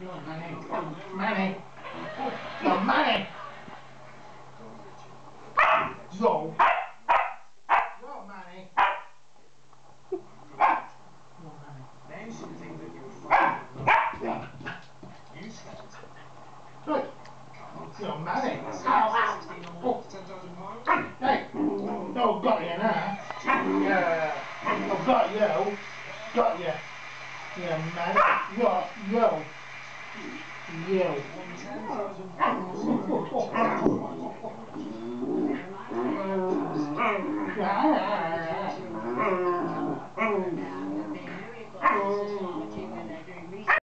Money? Money. Money. Zo. Your money. Name some that you're fucking You said it. Good. Your money. Oh, Hey. No, got you now. Yeah. Oh, got you. Got you. Yeah, man. You're, you're. Yeah.